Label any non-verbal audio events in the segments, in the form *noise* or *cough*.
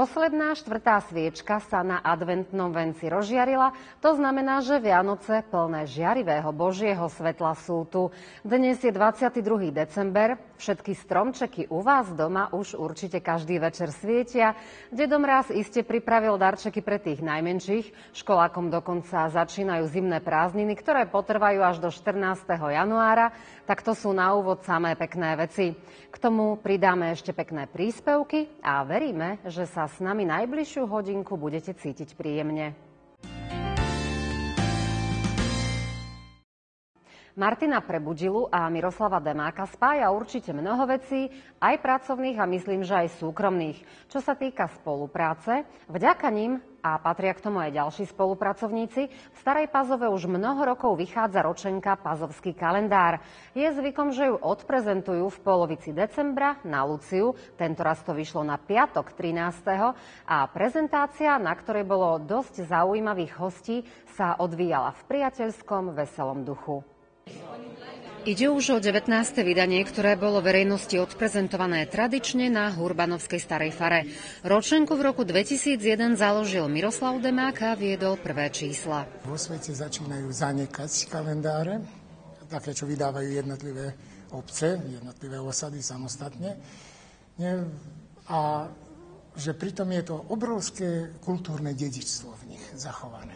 Posledná štvrtá sviečka sa na adventnom venci rozžiarila, to znamená, že Vianoce plné žiarivého Božieho svetla sú tu. Dnes je 22. december, všetky stromčeky u vás doma už určite každý večer svietia. Dedom raz iste pripravil darčeky pre tých najmenších, školákom dokonca začínajú zimné prázdniny, ktoré potrvajú až do 14. januára, tak to sú na úvod samé pekné veci. K tomu pridáme ešte pekné príspevky a veríme, že sa s nami najbližšiu hodinku budete cítiť príjemne. Martina Prebudilu a Miroslava Demáka spája určite mnoho vecí, aj pracovných a myslím, že aj súkromných. Čo sa týka spolupráce, vďaka ním a patria k tomu aj ďalší spolupracovníci, v Starej Pazove už mnoho rokov vychádza ročenka Pazovský kalendár. Je zvykom, že ju odprezentujú v polovici decembra na Luciu, tento raz to vyšlo na piatok 13. a prezentácia, na ktorej bolo dosť zaujímavých hostí, sa odvíjala v priateľskom, veselom duchu. Ide už o 19. vydanie, ktoré bolo verejnosti odprezentované tradične na Hurbanovskej starej fare. Ročenku v roku 2001 založil Miroslav Demák a viedol prvé čísla. Vo svete začínajú zanikať kalendáre, také, čo vydávajú jednotlivé obce, jednotlivé osady samostatne. A že pritom je to obrovské kultúrne dedičstvo v nich zachované.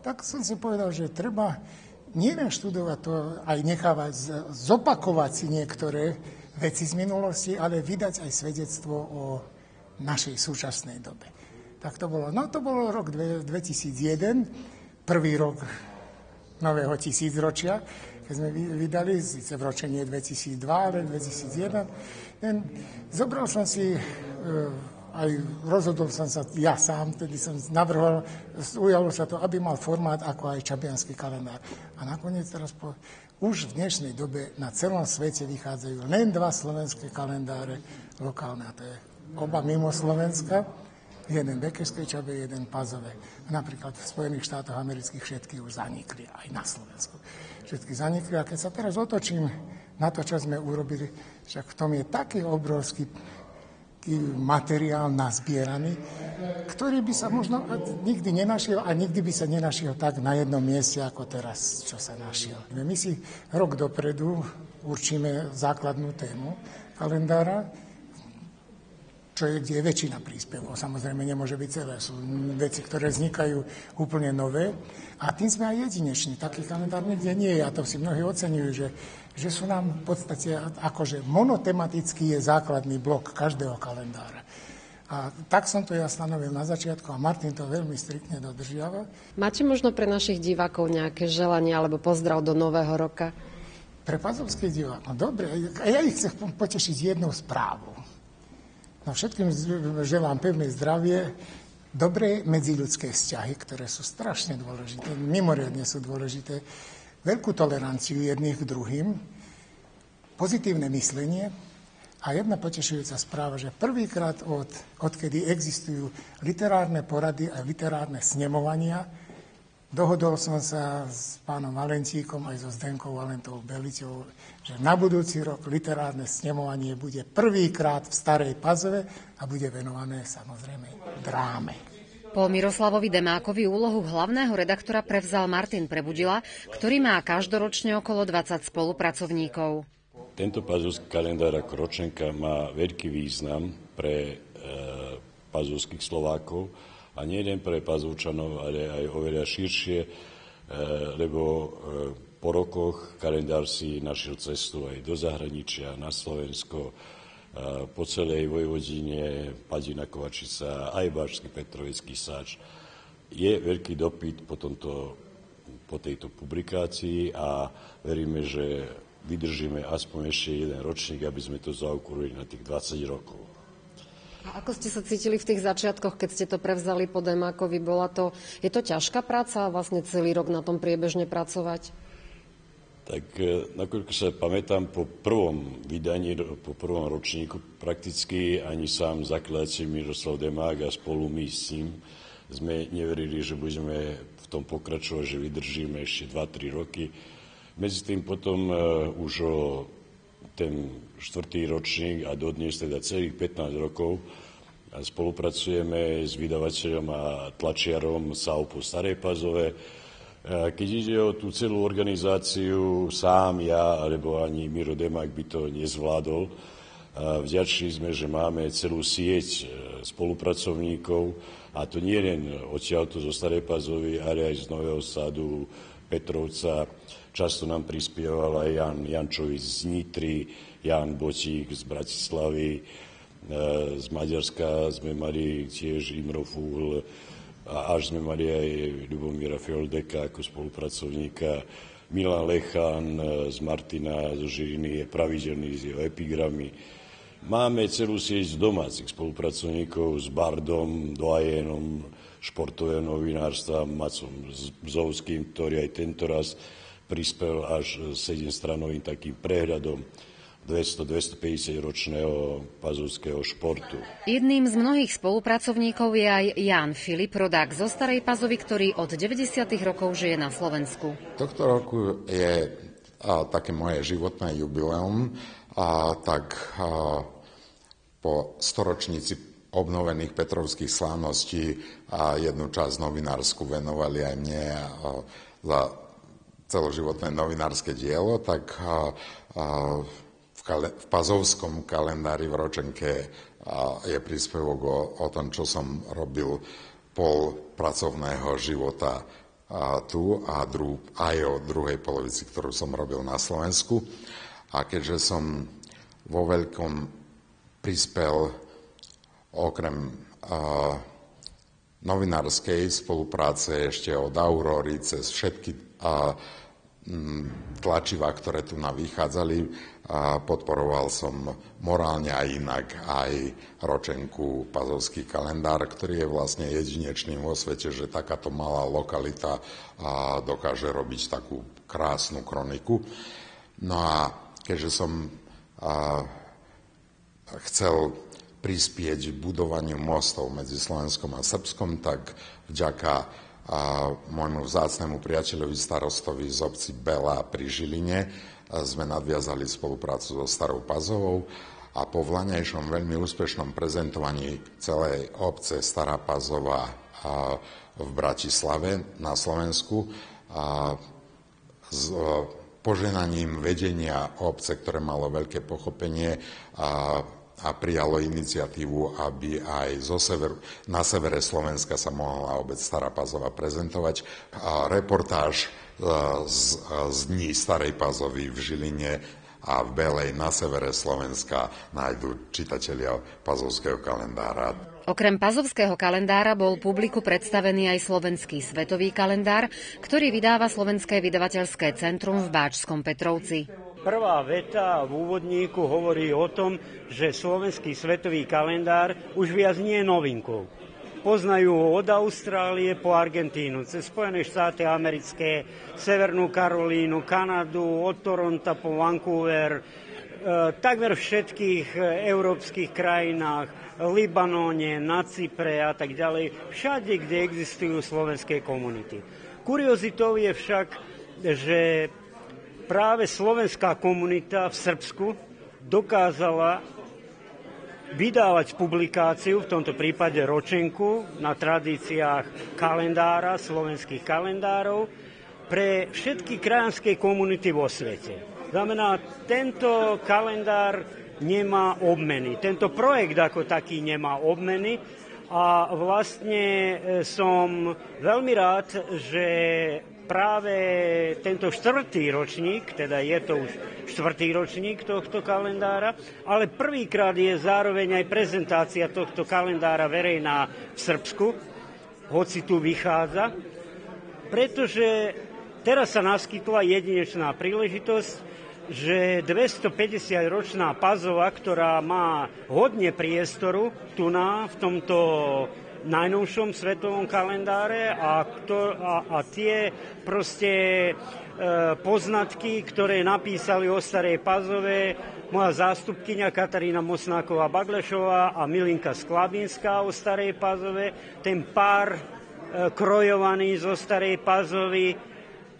Tak som si povedal, že treba nielen študovať to, aj nechávať, zopakovať si niektoré veci z minulosti, ale vydať aj svedectvo o našej súčasnej dobe. Tak to bolo. No to bolo rok 2001, prvý rok nového tisícročia, keď sme vydali, síce v ročenie 2002, ale 2001. Ten, zobral som si e, aj rozhodol som sa ja sám, tedy som navrhol, ujalo sa to, aby mal formát ako aj čabianský kalendár. A nakoniec teraz po, už v dnešnej dobe na celom svete vychádzajú len dva slovenské kalendáre lokálne, a to je oba mimo Slovenska, jeden Bekeskej Čabe, jeden Pazove. Napríklad v Spojených štátoch amerických všetky už zanikli, aj na Slovensku. Všetky zanikli a keď sa teraz otočím na to, čo sme urobili, však v tom je taký obrovský materiál nazbieraný, ktorý by sa možno nikdy nenašiel a nikdy by sa nenašiel tak na jednom mieste, ako teraz, čo sa našiel. My si rok dopredu určíme základnú tému kalendára, čo je, je väčšina príspevkov. Samozrejme, nemôže byť celé. Sú veci, ktoré vznikajú úplne nové. A tým sme aj jedineční. Taký kalendár nikde nie je. A to si mnohí oceňujú, že že sú nám v podstate, akože monotematický je základný blok každého kalendára. A tak som to ja stanovil na začiatku a Martin to veľmi striktne dodržiava. Máte možno pre našich divákov nejaké želanie alebo pozdrav do nového roka? Pre pazovských divákov? No dobre, ja ich chcem potešiť jednou správou. No všetkým želám pevné zdravie, dobré medziľudské vzťahy, ktoré sú strašne dôležité, mimoriadne sú dôležité veľkú toleranciu jedných k druhým, pozitívne myslenie a jedna potešujúca správa, že prvýkrát od, odkedy existujú literárne porady a literárne snemovania, dohodol som sa s pánom Valentíkom aj so Zdenkou Valentou Beliťou, že na budúci rok literárne snemovanie bude prvýkrát v Starej Pazove a bude venované samozrejme dráme. Po Miroslavovi Demákovi úlohu hlavného redaktora prevzal Martin Prebudila, ktorý má každoročne okolo 20 spolupracovníkov. Tento pazovský kalendár ako ročenka má veľký význam pre e, pazovských Slovákov a nie len pre pazovčanov, ale aj oveľa širšie, e, lebo e, po rokoch kalendár si našiel cestu aj do zahraničia, na Slovensko, po celej Vojvodine, Padina Kovačica, aj Bačský Petrovický Sáč. Je veľký dopyt po, tomto, po tejto publikácii a veríme, že vydržíme aspoň ešte jeden ročník, aby sme to zaokurili na tých 20 rokov. A ako ste sa cítili v tých začiatkoch, keď ste to prevzali po Demákovi? Bola to, je to ťažká práca vlastne celý rok na tom priebežne pracovať? tak e, nakoľko sa pamätám, po prvom vydaní, po prvom ročníku prakticky ani sám zakladateľ Miroslav Demák a spolu my s ním sme neverili, že budeme v tom pokračovať, že vydržíme ešte 2-3 roky. Medzi tým potom uh, už o ten štvrtý ročník a dodnes teda celých 15 rokov Spolupracujeme s vydavateľom a tlačiarom Saupu Starej Pazove. Keď ide o tú celú organizáciu, sám ja alebo ani Miro Demak by to nezvládol. Vďační sme, že máme celú sieť e, spolupracovníkov a to nie len odtiaľto zo Starej Pazovy, ale aj z Nového Sadu, Petrovca. Často nám prispieval aj Jan Jančovič z Nitry, Jan Botík z Bratislavy, E, z Maďarska sme mali tiež Imro Fúhl a až sme mali aj Ľubomíra Fioldeka ako spolupracovníka. Milan Lechan e, z Martina zo Žiriny je pravidelný z jeho epigramy. Máme celú sieť domácich spolupracovníkov s Bardom, Doajenom, športového novinárstva, Macom Zovským, ktorý aj tento raz prispel až 7-stranovým takým prehľadom 200-250 ročného pazovského športu. Jedným z mnohých spolupracovníkov je aj Jan Filip, rodák zo Starej Pazovy, ktorý od 90. rokov žije na Slovensku. Tohto roku je a, také moje životné jubileum, a, tak a, po storočnici obnovených Petrovských slávností a jednu časť novinársku venovali aj mne a, za celoživotné novinárske dielo, tak v, pazovskom kalendári v Ročenke je príspevok o, o tom, čo som robil pol pracovného života tu a dru, aj o druhej polovici, ktorú som robil na Slovensku. A keďže som vo veľkom prispel okrem a, novinárskej spolupráce ešte od Aurory cez všetky m, tlačiva, ktoré tu na vychádzali, a podporoval som morálne aj inak aj ročenku Pazovský kalendár, ktorý je vlastne jedinečným vo svete, že takáto malá lokalita dokáže robiť takú krásnu kroniku. No a keďže som chcel prispieť budovaniu mostov medzi Slovenskom a Srbskom, tak vďaka a môjmu vzácnemu priateľovi starostovi z obci Bela pri Žiline sme nadviazali spoluprácu so Starou Pazovou a po vlanejšom veľmi úspešnom prezentovaní celej obce Stará Pazova v Bratislave na Slovensku a s e, poženaním vedenia obce, ktoré malo veľké pochopenie a, a prijalo iniciatívu, aby aj zo severu, na severe Slovenska sa mohla obec Stará Pazova prezentovať. A reportáž z, z dní Starej Pazovy v Žiline a v Belej na severe Slovenska nájdu čitatelia Pazovského kalendára. Okrem Pazovského kalendára bol publiku predstavený aj slovenský svetový kalendár, ktorý vydáva Slovenské vydavateľské centrum v Báčskom Petrovci. Prvá veta v úvodníku hovorí o tom, že slovenský svetový kalendár už viac nie je novinkou poznajú od Austrálie po Argentínu, cez Spojené štáty americké, Severnú Karolínu, Kanadu, od Toronto po Vancouver, e, takmer všetkých e, európskych krajinách, Libanone, na Cypre a tak ďalej, všade, kde existujú slovenské komunity. Kuriozitou je však, že práve slovenská komunita v Srbsku dokázala vydávať publikáciu, v tomto prípade ročenku, na tradíciách kalendára, slovenských kalendárov, pre všetky krajanské komunity vo svete. Znamená, tento kalendár nemá obmeny. Tento projekt ako taký nemá obmeny a vlastne e, som veľmi rád, že práve tento štvrtý ročník, teda je to už štvrtý ročník tohto kalendára, ale prvýkrát je zároveň aj prezentácia tohto kalendára verejná v Srbsku, hoci tu vychádza, pretože teraz sa naskytla jedinečná príležitosť, že 250-ročná Pazova, ktorá má hodne priestoru tu na, v tomto najnovšom svetovom kalendáre a, ktor, a, a tie proste e, poznatky, ktoré napísali o Starej Pazove moja zástupkynia Katarína Mosnáková Baglešová a Milinka Sklabinská o Starej Pazove, ten pár e, krojovaný zo Starej Pazovy,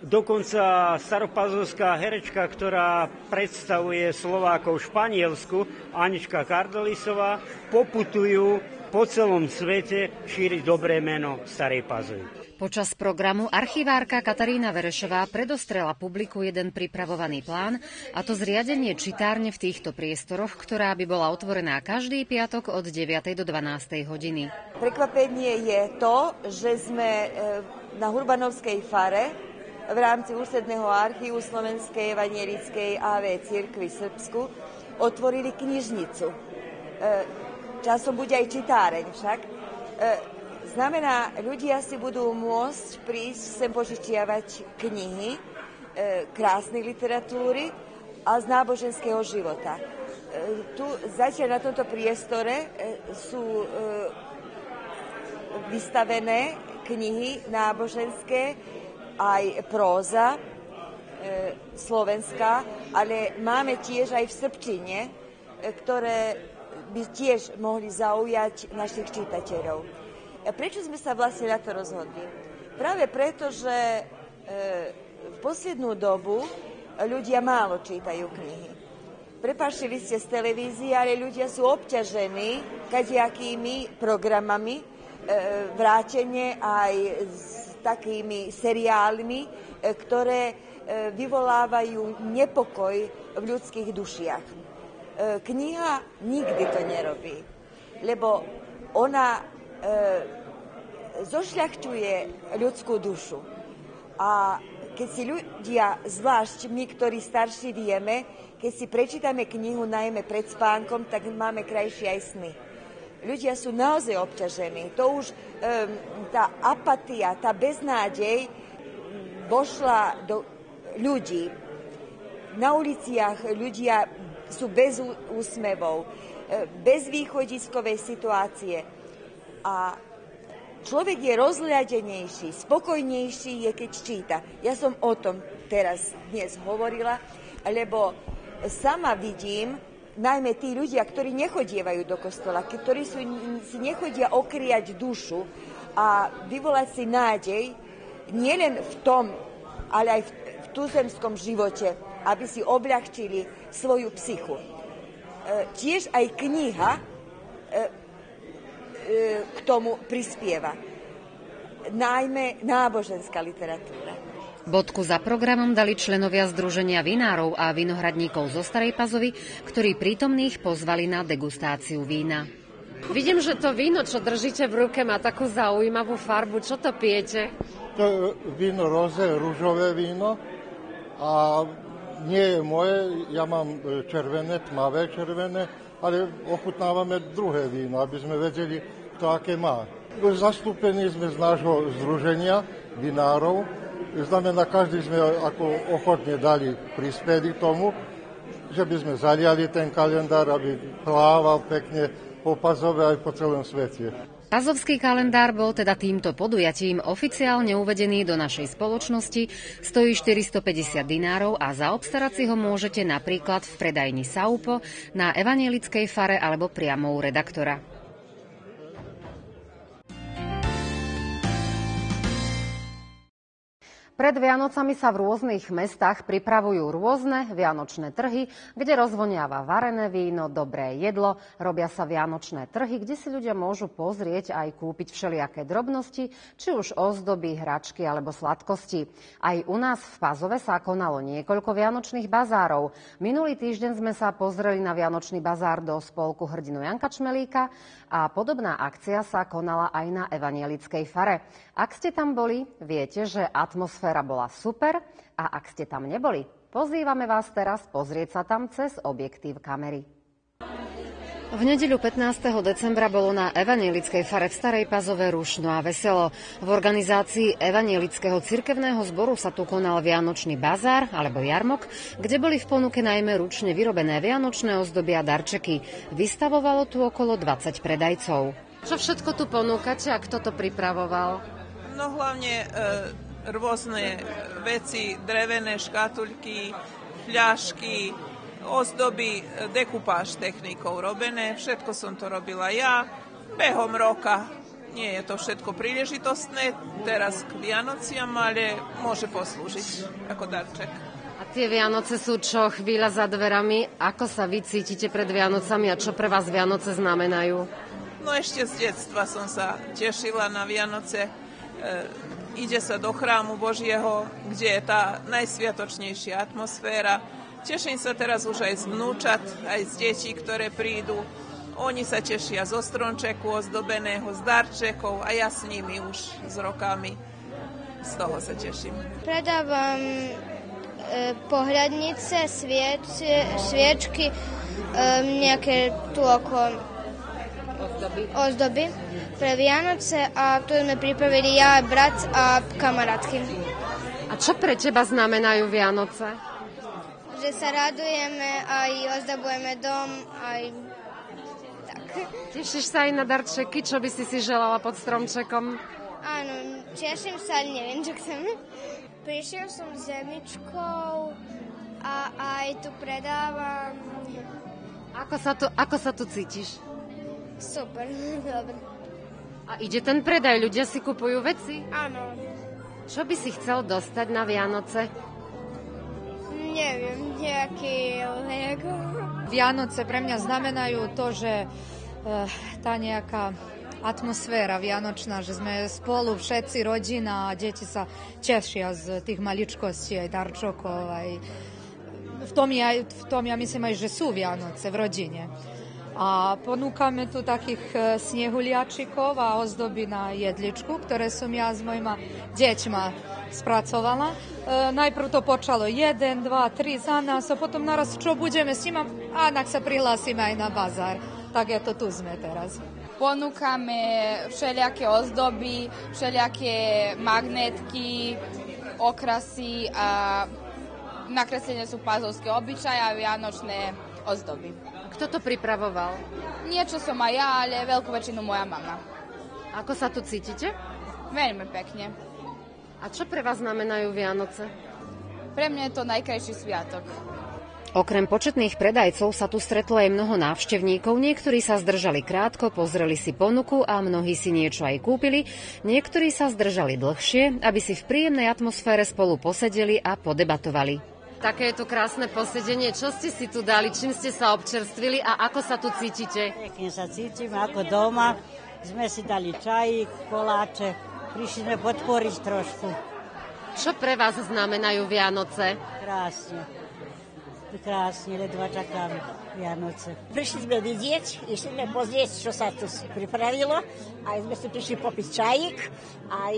dokonca staropazovská herečka, ktorá predstavuje Slovákov v Španielsku, Anička Kardelisová, poputujú po celom svete šíriť dobré meno Starej Pazovy. Počas programu archivárka Katarína Verešová predostrela publiku jeden pripravovaný plán, a to zriadenie čitárne v týchto priestoroch, ktorá by bola otvorená každý piatok od 9. do 12. hodiny. Prekvapenie je to, že sme e, na Hurbanovskej fare v rámci ústredného archívu Slovenskej evanielickej AV Cirkvi Srbsku otvorili knižnicu. Časom bude aj čitáreň však. E, znamená, ľudia si budú môcť prísť sem požičiavať knihy, e, krásnej literatúry a z náboženského života. E, tu zatiaľ na tomto priestore sú vystavené knihy náboženské, aj próza, slovenská, ale máme tiež aj v Srbčine, ktoré by tiež mohli zaujať našich čitateľov. Prečo sme sa vlastne na to rozhodli? Práve preto, že e, v poslednú dobu ľudia málo čítajú knihy. Prepašte, vy ste z televízie, ale ľudia sú obťažení kadejakými programami, e, vrátene aj s takými seriálmi, e, ktoré vyvolávajú nepokoj v ľudských dušiach. E, kniha nikdy to nerobí, lebo ona e, zošľachťuje ľudskú dušu. A keď si ľudia, zvlášť my, ktorí starší vieme, keď si prečítame knihu najmä pred spánkom, tak máme krajšie aj sny. Ľudia sú naozaj obťažení. To už um, tá apatia, tá beznádej vošla do ľudí. Na uliciach ľudia sú bez úsmevov, e, bez východiskovej situácie. A človek je rozhľadenejší, spokojnejší je, keď číta. Ja som o tom teraz dnes hovorila, lebo sama vidím, najmä tí ľudia, ktorí nechodievajú do kostola, ktorí sú, si nechodia okriať dušu a vyvolať si nádej, nielen v tom, ale aj v, v tuzemskom živote, aby si obľahčili svoju psychu. E, tiež aj kniha e, e, k tomu prispieva. Najmä náboženská literatúra. Bodku za programom dali členovia Združenia vinárov a vinohradníkov zo Starej Pazovy, ktorí prítomných pozvali na degustáciu vína. Vidím, že to víno, čo držíte v ruke, má takú zaujímavú farbu. Čo to pijete? To je víno roze, rúžové víno a nie je moje, ja mám e, červené, tmavé červené, ale ochutnávame druhé víno, aby sme vedeli, kto aké má. Zastúpení sme z nášho združenia vinárov, znamená, každý sme ako ochotne dali prispieť k tomu, že by sme zaliali ten kalendár, aby plával pekne po Pazove aj po celom svete. Pazovský kalendár bol teda týmto podujatím oficiálne uvedený do našej spoločnosti, stojí 450 dinárov a zaobstarať si ho môžete napríklad v predajni Saupo, na evanielickej fare alebo priamo u redaktora. Pred Vianocami sa v rôznych mestách pripravujú rôzne vianočné trhy, kde rozvoniava varené víno, dobré jedlo, robia sa vianočné trhy, kde si ľudia môžu pozrieť aj kúpiť všelijaké drobnosti, či už ozdoby, hračky alebo sladkosti. Aj u nás v Pazove sa konalo niekoľko vianočných bazárov. Minulý týždeň sme sa pozreli na vianočný bazár do spolku hrdinu Janka Čmelíka a podobná akcia sa konala aj na Evanielickej fare. Ak ste tam boli, viete, že atmosféra bola super a ak ste tam neboli, pozývame vás teraz pozrieť sa tam cez objektív kamery. V nedeľu 15. decembra bolo na Evanielickej fare v Starej Pazove rušno a veselo. V organizácii Evanielického cirkevného zboru sa tu konal Vianočný bazár alebo jarmok, kde boli v ponuke najmä ručne vyrobené vianočné ozdoby a darčeky. Vystavovalo tu okolo 20 predajcov. Čo všetko tu ponúkate a kto to pripravoval? No hlavne e, rôzne veci, drevené škatulky, fľašky, ozdoby dekupáž technikou robené. Všetko som to robila ja. Behom roka nie je to všetko príležitostné, teraz k Vianociam, ale môže poslúžiť ako darček. A tie Vianoce sú čo chvíľa za dverami. Ako sa vy cítite pred Vianocami a čo pre vás Vianoce znamenajú? No ešte z detstva som sa tešila na Vianoce. E, ide sa do chrámu Božieho, kde je tá najsviatočnejšia atmosféra. Teším sa teraz už aj z vnúčat, aj z detí, ktoré prídu. Oni sa tešia zo strončeku ozdobeného, z darčekov a ja s nimi už s rokami. Z toho sa teším. Predávam e, pohľadnice, svieč, sviečky, e, nejaké tu oko ozdoby. ozdoby pre Vianoce a tu sme pripravili ja, brat a kamarátky. A čo pre teba znamenajú Vianoce? Že sa radujeme, aj ozdobujeme dom, aj tak. Tešíš sa aj na darčeky? Čo by si si želala pod stromčekom? Áno, teším sa, neviem, čo chcem. Prišiel som s zemičkou a aj tu predávam. Ako sa tu, ako sa tu cítiš? Super, *laughs* dobre. A ide ten predaj, ľudia si kupujú veci? Áno. Čo by si chcel dostať na Vianoce? Neviem, nejaký Lego. Vianoce pre mňa znamenajú to, že e, tá nejaká atmosféra vianočná, že sme spolu všetci, rodina a deti sa tešia z tých maličkostí, aj darčokov, aj v tom, ja, v tom ja myslím aj, že sú Vianoce v rodine. A ponúkame tu takých e, snehuliačikov a ozdoby na jedličku, ktoré som ja s mojima deťma spracovala. E, najprv to počalo 1, 2, 3 za nás a potom naraz čo budeme s nima a nak sa prihlásime aj na bazár. Tak je to tu sme teraz. Ponúkame všelijaké ozdoby, všelijaké magnetky, okrasy a nakreslenie sú pazovské obyčaje a vianočné ozdoby. Kto to pripravoval? Niečo som aj ja, ale veľkú väčšinu moja mama. Ako sa tu cítite? Veľmi pekne. A čo pre vás znamenajú Vianoce? Pre mňa je to najkrajší sviatok. Okrem početných predajcov sa tu stretlo aj mnoho návštevníkov, niektorí sa zdržali krátko, pozreli si ponuku a mnohí si niečo aj kúpili, niektorí sa zdržali dlhšie, aby si v príjemnej atmosfére spolu posedeli a podebatovali. Také je tu krásne posedenie. Čo ste si tu dali? Čím ste sa občerstvili a ako sa tu cítite? Pekne sa cítim ako doma. Sme si dali čajík, koláče. Prišli sme podporiť trošku. Čo pre vás znamenajú Vianoce? Krásne. Krásne, ledva čakáme Vianoce. Prišli sme vidieť, išli sme pozrieť, čo sa tu pripravilo. Aj sme si prišli popiť čajík, aj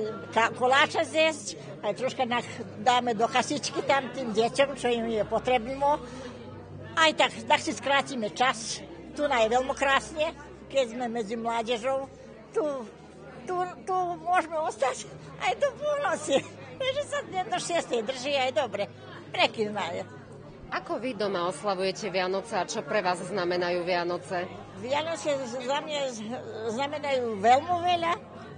koláča zjesť, aj troška dáme do kasičky tam tým deťom, čo im je potrebné. Aj tak, tak si skrátime čas. Tu je veľmi krásne, keď sme medzi mládežou. Tu, tu, tu môžeme ostať aj do polnoci. Takže *laughs* sa do 6. drží aj dobre. Prekývnajú. Ako vy doma oslavujete Vianoce a čo pre vás znamenajú Vianoce? Vianoce za mňa znamenajú veľmi veľa.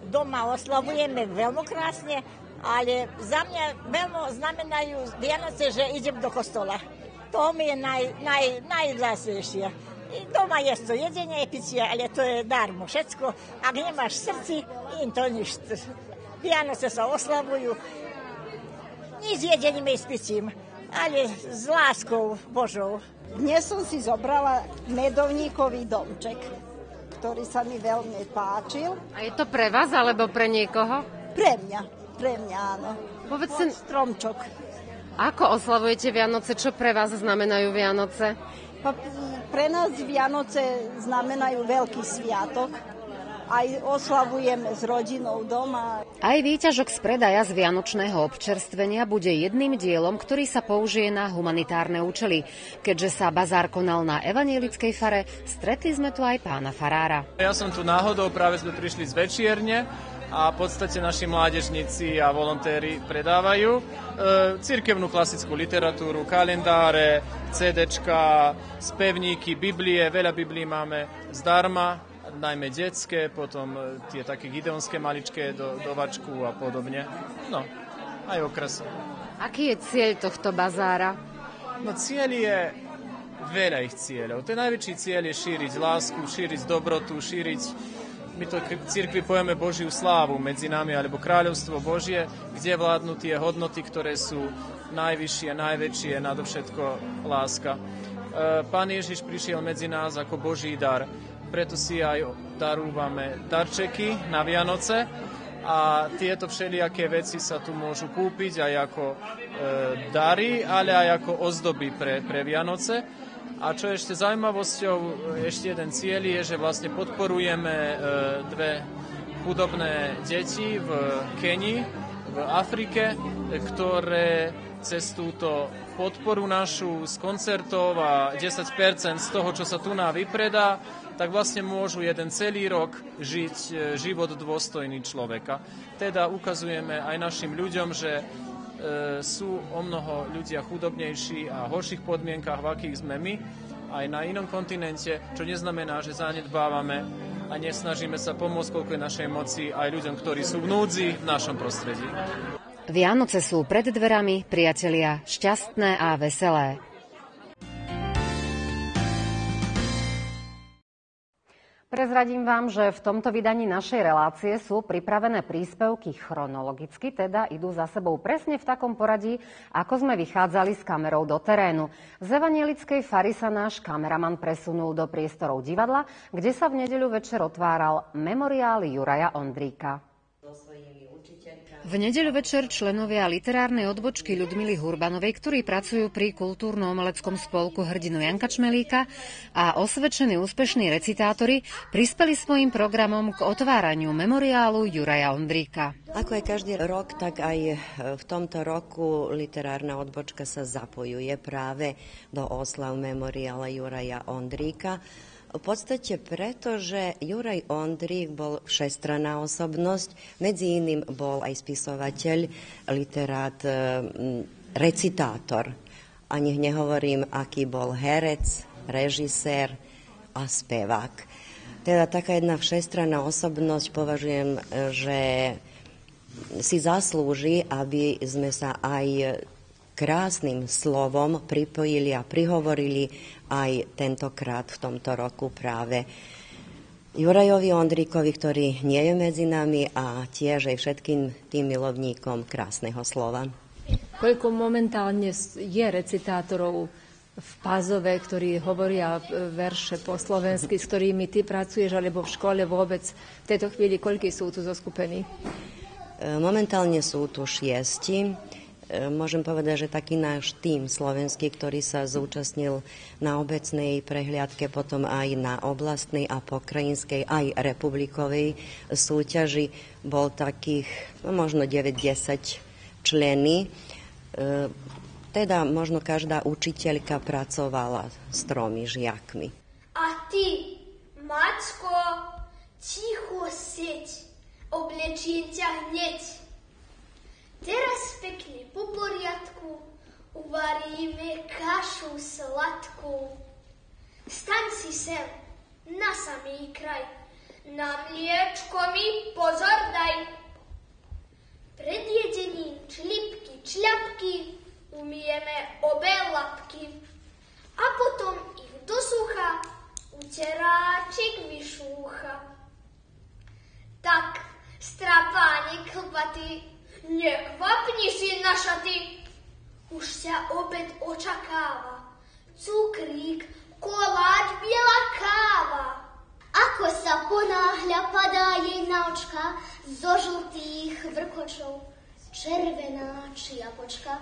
Doma oslavujeme veľmi krásne, ale za mňa veľmi znamenajú Vianoce, že idem do kostola. To mi je naj, naj, najvlastnejšie. Doma je to jedenie picie, ale to je darmo. Všetko, ak nemáš srdci, im to nič. Vianoce sa oslavujú. Ni s jedením i s picím ale s láskou Božou. Dnes som si zobrala medovníkový domček, ktorý sa mi veľmi páčil. A je to pre vás alebo pre niekoho? Pre mňa, pre mňa áno. Povedzte, stromčok. Ako oslavujete Vianoce? Čo pre vás znamenajú Vianoce? Pre nás Vianoce znamenajú veľký sviatok, aj oslavujeme s rodinou doma. Aj výťažok z predaja z vianočného občerstvenia bude jedným dielom, ktorý sa použije na humanitárne účely. Keďže sa bazár konal na evanielickej fare, stretli sme tu aj pána farára. Ja som tu náhodou, práve sme prišli z večierne a v podstate naši mládežníci a volontéri predávajú e, cirkevnú klasickú literatúru, kalendáre, CDčka, spevníky, Biblie, veľa Biblií máme zdarma, najmä detské, potom e, tie také gideonské maličké do, do vačku a podobne. No, aj okres. Aký je cieľ tohto bazára? No cieľ je veľa ich cieľov. Ten najväčší cieľ je šíriť lásku, šíriť dobrotu, šíriť my to v cirkvi pojeme Božiu slávu medzi nami, alebo kráľovstvo Božie, kde vládnu tie hodnoty, ktoré sú najvyššie, najväčšie, nadovšetko láska. E, Pán Ježiš prišiel medzi nás ako Boží dar preto si aj darúvame darčeky na Vianoce a tieto všelijaké veci sa tu môžu kúpiť aj ako e, dary, ale aj ako ozdoby pre, pre Vianoce. A čo ešte zaujímavosťou, ešte jeden cieľ je, že vlastne podporujeme e, dve chudobné deti v Kenii, v Afrike, ktoré cez túto podporu našu z koncertov a 10% z toho, čo sa tu na vypredá, tak vlastne môžu jeden celý rok žiť e, život dôstojný človeka. Teda ukazujeme aj našim ľuďom, že e, sú o mnoho ľudia chudobnejší a horších podmienkach, v akých sme my, aj na inom kontinente, čo neznamená, že zanedbávame a nesnažíme sa pomôcť, koľko je našej moci aj ľuďom, ktorí sú v núdzi v našom prostredí. Vianoce sú pred dverami, priatelia, šťastné a veselé. Prezradím vám, že v tomto vydaní našej relácie sú pripravené príspevky chronologicky, teda idú za sebou presne v takom poradí, ako sme vychádzali s kamerou do terénu. Z evanielickej fary sa náš kameraman presunul do priestorov divadla, kde sa v nedeľu večer otváral memoriál Juraja Ondríka. V nedeľu večer členovia literárnej odbočky Ľudmily Hurbanovej, ktorí pracujú pri kultúrno-omeleckom spolku hrdinu Janka Čmelíka a osvedčení úspešní recitátori prispeli svojim programom k otváraniu memoriálu Juraja Ondríka. Ako aj každý rok, tak aj v tomto roku literárna odbočka sa zapojuje práve do oslav memoriála Juraja Ondríka. V podstate preto, že Juraj Ondrík bol všestranná osobnosť, medzi iným bol aj spisovateľ, literát, e, recitátor. A nech nehovorím, aký bol herec, režisér a spevák. Teda taká jedna všestranná osobnosť považujem, e, že si zaslúži, aby sme sa aj krásnym slovom pripojili a prihovorili aj tentokrát v tomto roku práve Jurajovi Ondríkovi, ktorý nie je medzi nami a tiež aj všetkým tým milovníkom krásneho slova. Koľko momentálne je recitátorov v Pazove, ktorí hovoria verše po slovensky, s ktorými ty pracuješ, alebo v škole vôbec v tejto chvíli, koľky sú tu zoskupení? Momentálne sú tu šiesti. E, môžem povedať, že taký náš tým slovenský, ktorý sa zúčastnil na obecnej prehliadke, potom aj na oblastnej a pokrajinskej, aj republikovej súťaži, bol takých no, možno 9-10 členy. E, teda možno každá učiteľka pracovala s tromi žiakmi. A ty, Macko, ticho seď, oblečím ťa hneď. Teraz pekne po poriadku uvaríme kašu sladkú. Staň si sem, na samý kraj, na mliečko mi pozor daj. Pred jedením člipky, čľapky umieme obe lapky a potom ich do sucha uteráčik vyšúcha. Tak, strapánik chlpatý, Nekvapni si naša ty, už ťa obed očakáva. Cukrík, koláč, biela káva. Ako sa ponáhľa padá jej na očka zo žltých vrkočov, červená čiapočka.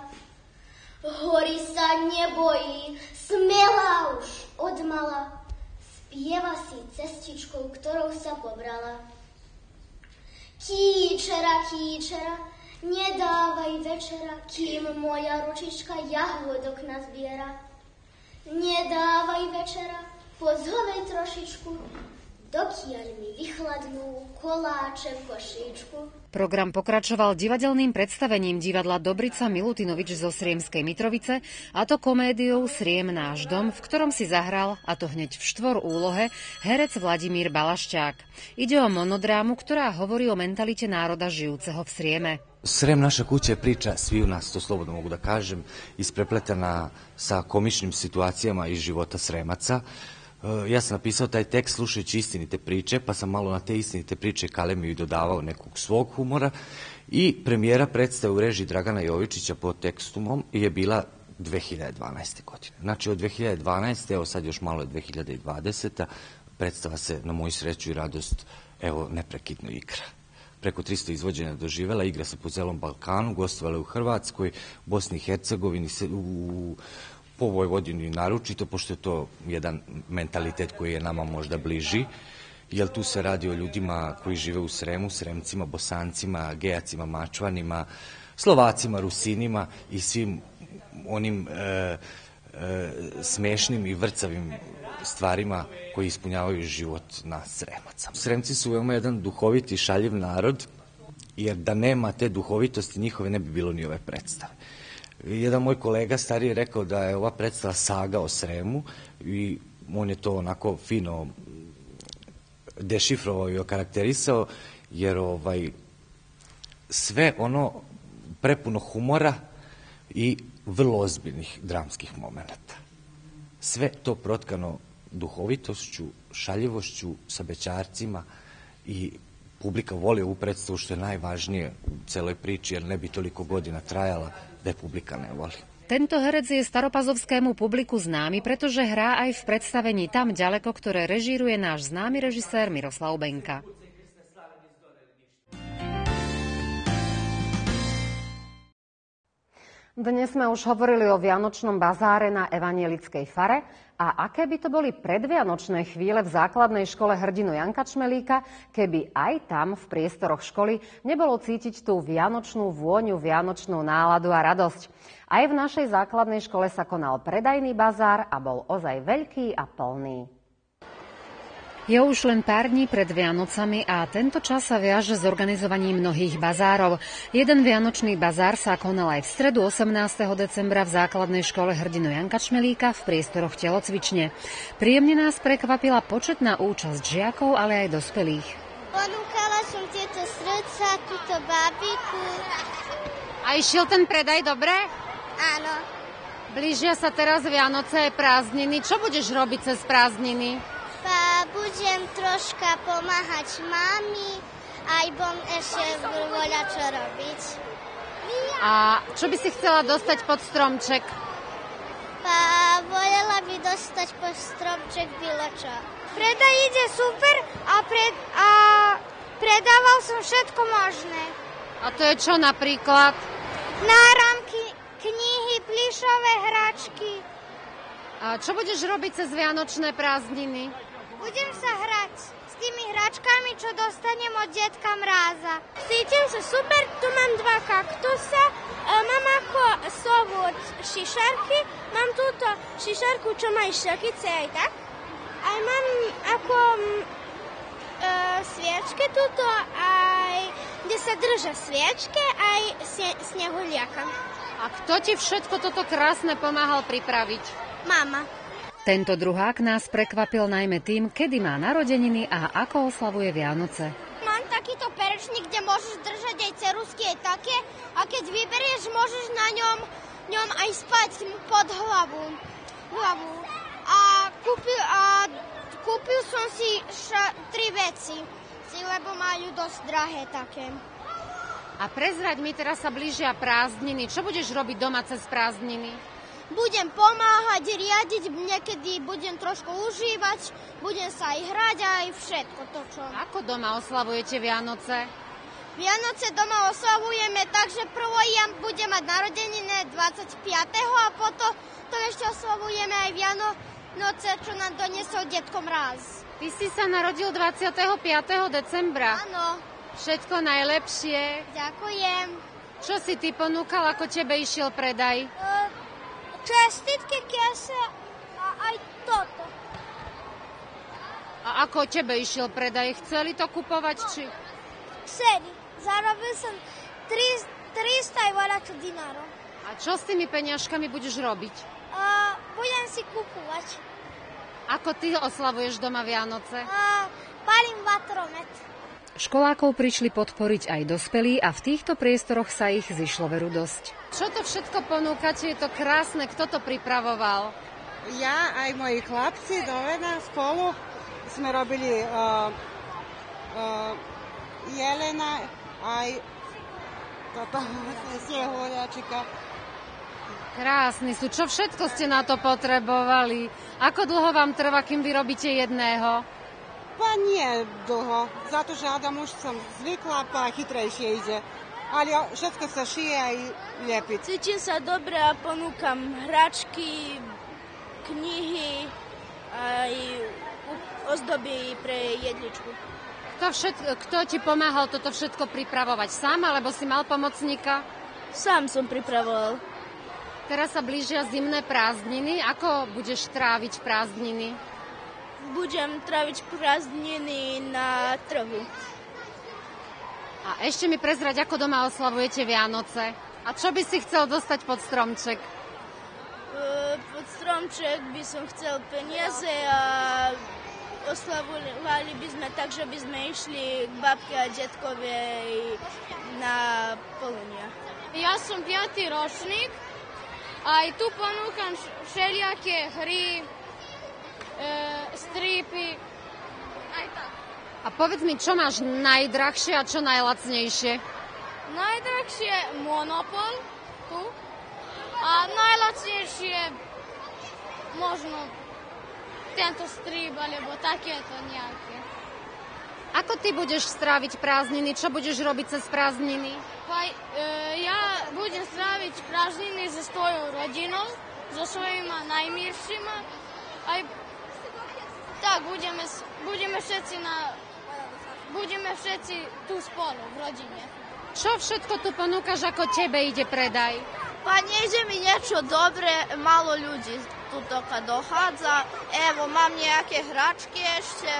Hory sa nebojí, smela už odmala, spieva si cestičkou, ktorou sa pobrala. Kýčera, kýčera, Nedávaj večera, kým moja ručička jahodok nazbiera. Nedávaj večera, pozhovej trošičku, dokiaľ mi vychladnú koláče v košíčku. Program pokračoval divadelným predstavením divadla Dobrica Milutinovič zo Sriemskej Mitrovice, a to komédiou Sriem náš dom, v ktorom si zahral, a to hneď v štvor úlohe, herec Vladimír Balašťák. Ide o monodrámu, ktorá hovorí o mentalite národa žijúceho v Srieme. Srem naša kuća je priča svi u nas, to slobodno mogu da kažem, isprepletena sa komičnim situacijama iz života Sremaca. E, ja sam napisao taj tekst slušajući istinite priče, pa sam malo na te istinite priče Kalemiju dodavao nekog svog humora. I premijera predstave u režiji Dragana Jovičića po tekstu mom je bila 2012. godine. Znači od 2012. evo sad još malo je 2020. predstava se na moju sreću i radost evo neprekidno igra. Preko 300 izvođenja doživela, igra se po celom Balkanu, gostovala je u Hrvatskoj, Bosni i Hercegovini, u, po Vojvodini naročito, pošto je to jedan mentalitet koji je nama možda bliži, jer tu se radi o ljudima koji žive u Sremu, Sremcima, Bosancima, Gejacima, Mačvanima, Slovacima, Rusinima i svim onim e, e, smešnim i vrcavim stvarima koji ispunjavaju život nas Sremaca. Sremci su veoma jedan duhoviti, šaljiv narod, jer da nema te duhovitosti njihove ne bi bilo ni ove predstave. Jedan moj kolega stariji je rekao da je ova predstava saga o Sremu i on je to onako fino dešifrovao i okarakterisao, jer ovaj, sve ono prepuno humora i vrlo ozbiljnih dramskih momenata. Sve to protkano duhovitošću, šaljivošću, sa bećarcima i publika voli ovu predstavu što je najvažnije u celoj priči, jer ne bi toliko godina trajala da je publika ne voli. Tento herec je staropazovskému publiku známy, pretože hrá aj v predstavení Tam ďaleko, ktoré režíruje náš známy režisér Miroslav Benka. Dnes sme už hovorili o Vianočnom bazáre na Evanielickej fare a aké by to boli predvianočné chvíle v základnej škole hrdinu Janka Čmelíka, keby aj tam v priestoroch školy nebolo cítiť tú vianočnú vôňu, vianočnú náladu a radosť. Aj v našej základnej škole sa konal predajný bazár a bol ozaj veľký a plný. Je už len pár dní pred Vianocami a tento čas sa viaže s organizovaním mnohých bazárov. Jeden Vianočný bazár sa konal aj v stredu 18. decembra v základnej škole hrdinu Janka Čmelíka v priestoroch telocvične. Príjemne nás prekvapila početná účasť žiakov, ale aj dospelých. Ponúkala som tieto srdca, túto babiku. A išiel ten predaj dobre? Áno. Blížia sa teraz Vianoce aj prázdniny. Čo budeš robiť cez prázdniny? Pa budem troška pomáhať mami, aj bom ešte voľa čo robiť. A čo by si chcela dostať pod stromček? Pa voľala by dostať po stromček bylo čo. Predaj ide super a, pred, a predával som všetko možné. A to je čo napríklad? Náramky, knihy, plišové hračky. A čo budeš robiť cez Vianočné prázdniny? Budem sa hrať s tými hračkami, čo dostanem od detka Mráza. Cítim sa super, tu mám dva kaktusa, e, mám ako sovu od šišarky, mám túto šišarku, čo má šakice aj tak. Aj mám ako mm, e, sviečke tuto, aj kde sa držia sviečke, aj snehuliaka. A kto ti všetko toto krásne pomáhal pripraviť? Mama. Tento druhák nás prekvapil najmä tým, kedy má narodeniny a ako oslavuje Vianoce. Mám takýto perečník, kde môžeš držať aj cerusky, aj také. A keď vyberieš, môžeš na ňom, ňom aj spať pod hlavu. hlavu. A, kúpil, a kúpil som si ša, tri veci, si, lebo majú dosť drahé také. A prezrať mi, teraz sa blížia prázdniny. Čo budeš robiť doma cez prázdniny? Budem pomáhať, riadiť, niekedy budem trošku užívať, budem sa aj hrať, aj všetko to, čo... Ako doma oslavujete Vianoce? Vianoce doma oslavujeme tak, že prvo ja budem mať narodeniny 25. a potom to ešte oslavujeme aj Vianoce, čo nám doniesol detko Mráz. Ty si sa narodil 25. decembra. Áno. Všetko najlepšie. Ďakujem. Čo si ty ponúkal, ako tebe išiel predaj? Uh, čestitky, kese a aj toto. A ako tebe išiel predaj? Chceli to kupovať, či... Chceli. Zarobil som 300 aj veľa čo dinárov. A čo s tými peniažkami budeš robiť? Uh, budem si kupovať. Ako ty oslavuješ doma Vianoce? Uh, palím vatromet. Školákov prišli podporiť aj dospelí a v týchto priestoroch sa ich zišlo veru dosť. Čo to všetko ponúkate? Je to krásne. Kto to pripravoval? Ja aj moji chlapci doveda spolu sme robili uh, uh, jelena aj toto *laughs* snehuliačika. Krásni sú. Čo všetko ste na to potrebovali? Ako dlho vám trvá, kým vyrobíte jedného? Pa nije dlho, zato že Adam už sam zvykla, pa hitrejšie ide. Ali všetko sa šije i lijepi. Cítim sa dobre a ponúkam hračky, knihy aj ozdoby pre jedličku. Kto, všet, kto ti pomáhal toto všetko pripravovať? Sám, alebo si mal pomocníka? Sám som pripravoval. Teraz sa blížia zimné prázdniny. Ako budeš tráviť prázdniny? Budem tráviť prázdniny na trhu. A ešte mi prezrať, ako doma oslavujete Vianoce. A čo by si chcel dostať pod stromček? Uh, pod stromček by som chcel peniaze a oslavovali by sme tak, že by sme išli k babke a detkovej na polenia. Ja som piatý ročník a aj tu ponúkam všelijaké hry, stripy, aj tak. A povedz mi, čo máš najdrahšie a čo najlacnejšie? Najdrahšie Monopol tu a najlacnejšie možno tento strip alebo takéto nejaké. Ako ty budeš stráviť prázdniny? Čo budeš robiť cez prázdniny? Pa, e, ja budem stráviť prázdniny so svojou rodinou, so svojimi najmilšíma. Aj tak budeme, budeme všetci na budeme všetci tu spolu v rodine. Čo všetko tu ponúkaš, ako tebe ide predaj? Pa neđe mi niečo dobre, malo ľudí tu toka dochádza. Evo, mám nejaké hračky ešte.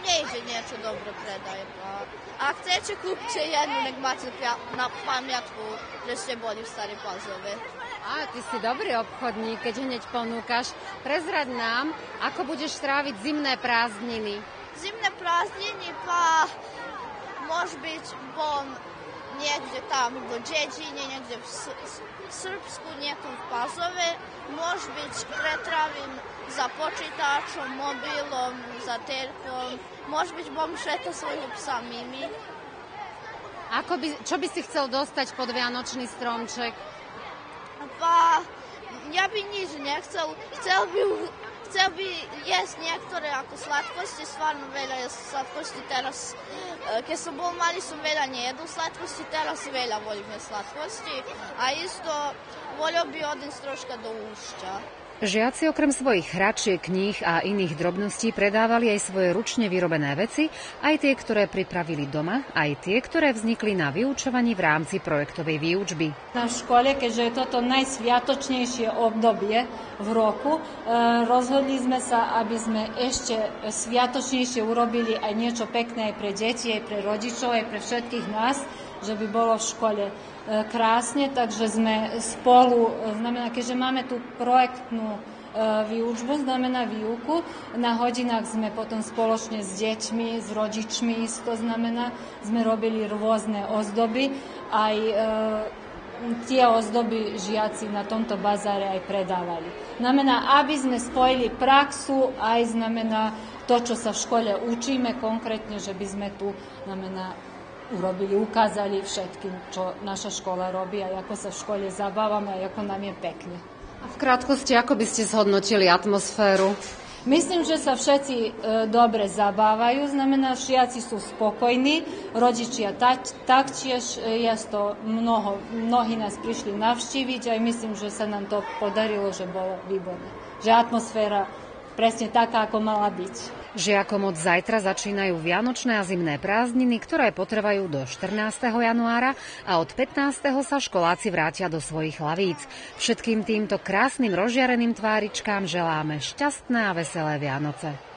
A nejde niečo dobre predaj. Pa. A chcete, kúpte jednu, nek máte na pamiatku, že ste boli v Staré Pazove. A ty si dobrý obchodník, keď hneď ponúkaš. Prezrať nám, ako budeš stráviť zimné prázdniny zimne prázdniny, pa môže byť bom niekde tam v Dedžine, niekde v Srbsku, niekom v Pazove. Môže byť pretravím za počítačom, mobilom, za telkom. Môže byť bom všetko svojho psa Mimi. Ako by, čo by si chcel dostať pod Vianočný stromček? Pa, ja by nič nechcel. Chcel by chcel by jesť niektoré ako sladkosti, stvarno veľa jesť sladkosti teraz. E, keď som bol malý, som veľa nejedol sladkosti, teraz veľa volim sladkosti. A isto volio by odísť troška do úšťa. Žiaci okrem svojich hračiek, kníh a iných drobností predávali aj svoje ručne vyrobené veci, aj tie, ktoré pripravili doma, aj tie, ktoré vznikli na vyučovaní v rámci projektovej výučby. Na škole, keďže je toto najsviatočnejšie obdobie v roku, e, rozhodli sme sa, aby sme ešte sviatočnejšie urobili aj niečo pekné aj pre deti, aj pre rodičov, aj pre všetkých nás, že by bolo v škole E, krásne, takže sme spolu, e, znamená, keďže máme tú projektnú e, výučbu, znamená výuku. Na hodinách sme potom spoločne s deťmi, s rodičmi, to znamená, sme robili rôzne ozdoby, aj e, tie ozdoby žiaci na tomto bazáre aj predávali. Znamená, aby sme spojili praxu, aj znamená to, čo sa v škole učíme konkrétne, že by sme tu znamená, urobili, ukázali všetkým, čo naša škola robí a ako sa v škole zabávame a ako nám je pekne. A v krátkosti, ako by ste zhodnotili atmosféru? Myslím, že sa všetci e, dobre zabávajú, znamená, žiaci sú spokojní, rodičia tak, taktiež, e, to mnoho, mnohí nás prišli navštíviť a myslím, že sa nám to podarilo, že bolo výborné. Že atmosféra presne taká, ako mala byť. Žiakom od zajtra začínajú vianočné a zimné prázdniny, ktoré potrvajú do 14. januára a od 15. sa školáci vrátia do svojich hlavíc. Všetkým týmto krásnym rozžiareným tváričkám želáme šťastné a veselé Vianoce.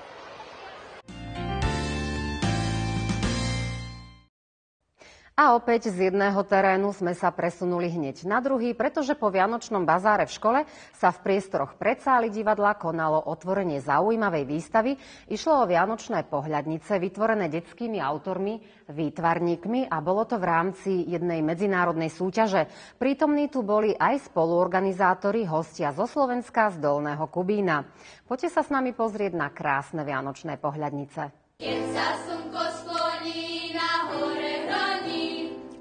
A opäť z jedného terénu sme sa presunuli hneď na druhý, pretože po Vianočnom bazáre v škole sa v priestoroch predsáli divadla konalo otvorenie zaujímavej výstavy. Išlo o vianočné pohľadnice vytvorené detskými autormi, výtvarníkmi a bolo to v rámci jednej medzinárodnej súťaže. Prítomní tu boli aj spoluorganizátori, hostia zo Slovenska z Dolného Kubína. Poďte sa s nami pozrieť na krásne vianočné pohľadnice. Keď sa slnko skloní na hore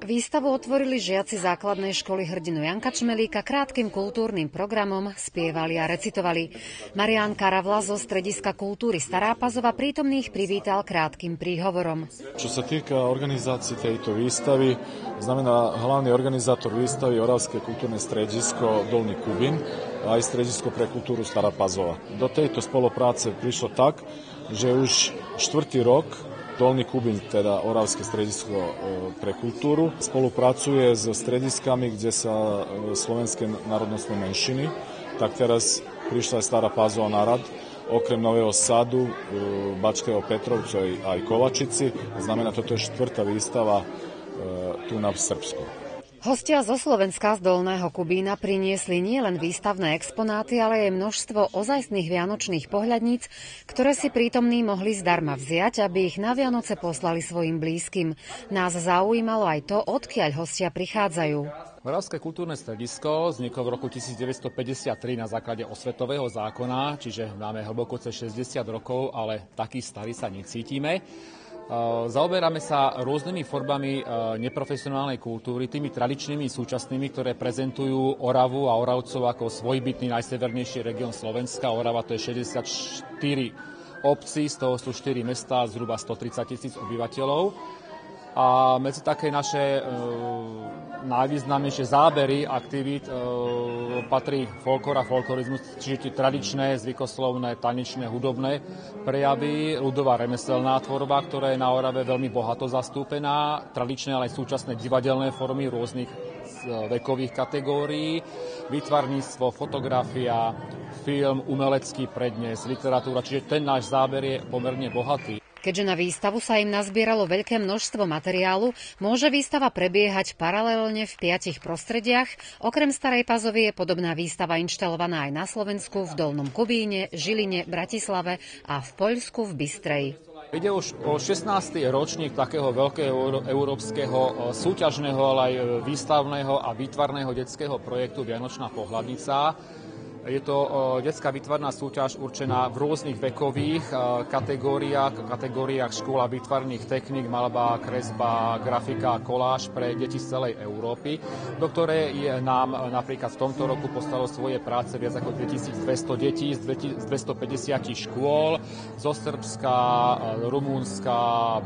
Výstavu otvorili žiaci základnej školy hrdinu Janka Čmelíka krátkým kultúrnym programom, spievali a recitovali. Marián Karavla zo Strediska kultúry Stará Pazova prítomných privítal krátkým príhovorom. Čo sa týka organizácie tejto výstavy, znamená hlavný organizátor výstavy Oravské kultúrne stredisko Dolný Kubin aj Stredisko pre kultúru Stará Pazova. Do tejto spolupráce prišlo tak, že už štvrtý rok Dolný Kubin, teda Oravské stredisko e, pre kultúru, spolupracuje s strediskami, kde sa e, slovenské národnostné menšiny, tak teraz prišla aj Stará Pázova na rad, okrem Nového Sadu, e, Bačkého Petrovcu aj Kovačici. Znamená, toto je štvrtá výstava tu na Srbsku. Hostia zo Slovenska z Dolného Kubína priniesli nielen výstavné exponáty, ale aj množstvo ozajstných vianočných pohľadníc, ktoré si prítomní mohli zdarma vziať, aby ich na Vianoce poslali svojim blízkym. Nás zaujímalo aj to, odkiaľ hostia prichádzajú. Moravské kultúrne stredisko vzniklo v roku 1953 na základe osvetového zákona, čiže máme hlboko cez 60 rokov, ale taký starý sa necítime. Zaoberáme sa rôznymi formami neprofesionálnej kultúry, tými tradičnými súčasnými, ktoré prezentujú Oravu a Oravcov ako svojbytný najsevernejší región Slovenska. Orava to je 64 obcí, z toho sú 4 mesta, zhruba 130 tisíc obyvateľov. A medzi také naše e, najvýznamnejšie zábery aktivít e, patrí folklor a folklorizmus, čiže tie tradičné, zvykoslovné, tanečné, hudobné prejavy, ľudová remeselná tvorba, ktorá je na Orave veľmi bohato zastúpená, tradičné, ale aj súčasné divadelné formy rôznych vekových kategórií, výtvarníctvo, fotografia, film, umelecký prednes, literatúra, čiže ten náš záber je pomerne bohatý. Keďže na výstavu sa im nazbieralo veľké množstvo materiálu, môže výstava prebiehať paralelne v piatich prostrediach. Okrem Starej Pazovy je podobná výstava inštalovaná aj na Slovensku, v Dolnom Kubíne, Žiline, Bratislave a v Poľsku v Bystrej. Ide už o 16. ročník takého veľkého európskeho e, súťažného, ale aj e, výstavného a výtvarného detského projektu Vianočná pohľadnica je to e, detská výtvarná súťaž určená v rôznych vekových e, kategóriách, kategóriách škôl a výtvarných techník, malba, kresba, grafika koláž pre deti z celej Európy, do ktorej je nám napríklad v tomto roku postalo svoje práce viac ako 2200 detí z 250 škôl zo Srbska, e, Rumúnska,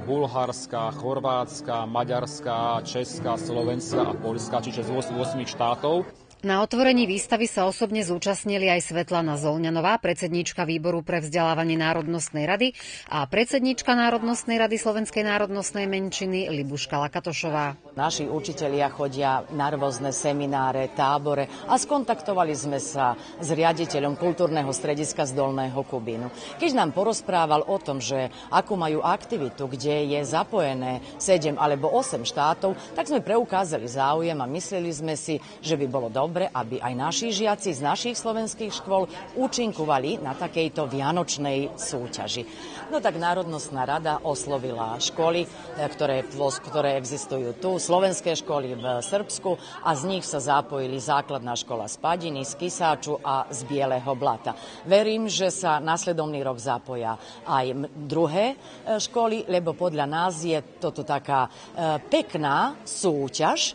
Bulharska, Chorvátska, Maďarska, Česka, Slovenska a Polska, čiže z 8 štátov. Na otvorení výstavy sa osobne zúčastnili aj Svetlana Zolňanová, predsedníčka výboru pre vzdelávanie Národnostnej rady a predsedníčka Národnostnej rady Slovenskej národnostnej menšiny Libuška Lakatošová. Naši učitelia chodia na rôzne semináre, tábore a skontaktovali sme sa s riaditeľom kultúrneho strediska z Dolného Kubínu. Keď nám porozprával o tom, že akú majú aktivitu, kde je zapojené 7 alebo 8 štátov, tak sme preukázali záujem a mysleli sme si, že by bolo dobré dobre, aby aj naši žiaci z našich slovenských škôl účinkovali na takejto vianočnej súťaži. No tak Národnostná rada oslovila školy, e, ktoré, ktoré existujú tu, slovenské školy v Srbsku a z nich sa zapojili základná škola z Padiny, z Kisáču a z Bieleho Blata. Verím, že sa nasledovný rok zapoja aj druhé e, školy, lebo podľa nás je toto taká e, pekná súťaž,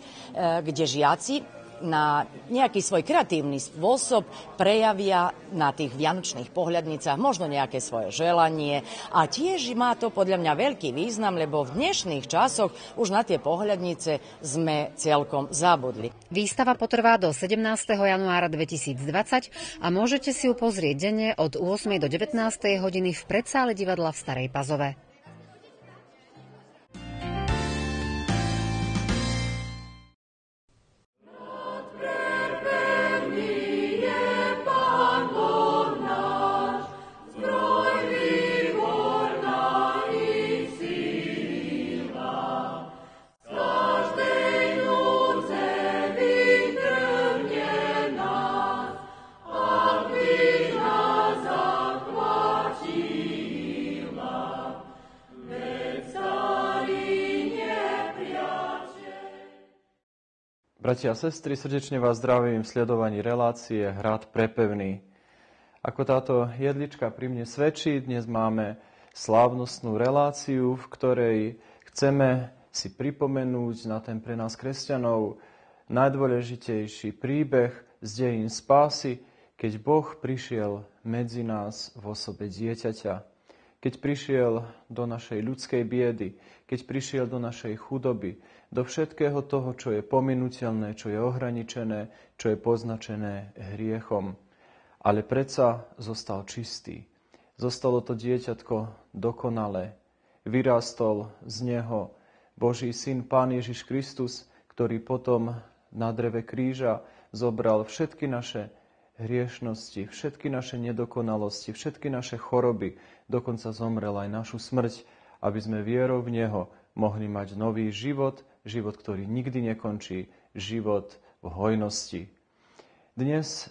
kde žiaci na nejaký svoj kreatívny spôsob prejavia na tých vianočných pohľadnicách možno nejaké svoje želanie a tiež má to podľa mňa veľký význam, lebo v dnešných časoch už na tie pohľadnice sme celkom zabudli. Výstava potrvá do 17. januára 2020 a môžete si ju pozrieť denne od 8. do 19. hodiny v predsále divadla v Starej Pazove. Bratia a sestry, srdečne vás zdravím v sledovaní relácie Hrad prepevný. Ako táto jedlička pri mne svedčí, dnes máme slávnostnú reláciu, v ktorej chceme si pripomenúť na ten pre nás kresťanov najdôležitejší príbeh z dejín spásy, keď Boh prišiel medzi nás v osobe dieťaťa, keď prišiel do našej ľudskej biedy, keď prišiel do našej chudoby, do všetkého toho, čo je pominuteľné, čo je ohraničené, čo je poznačené hriechom. Ale predsa zostal čistý. Zostalo to dieťatko dokonalé. Vyrastol z neho Boží syn, Pán Ježiš Kristus, ktorý potom na dreve kríža zobral všetky naše hriešnosti, všetky naše nedokonalosti, všetky naše choroby, dokonca zomrel aj našu smrť, aby sme vierou v Neho mohli mať nový život, život, ktorý nikdy nekončí, život v hojnosti. Dnes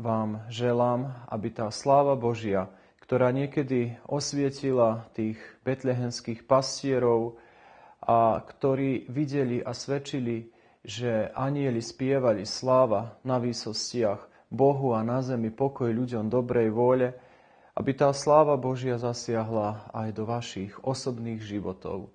vám želám, aby tá sláva Božia, ktorá niekedy osvietila tých betlehenských pastierov a ktorí videli a svedčili, že anieli spievali sláva na výsostiach, Bohu a na zemi pokoj ľuďom dobrej vôle, aby tá sláva Božia zasiahla aj do vašich osobných životov,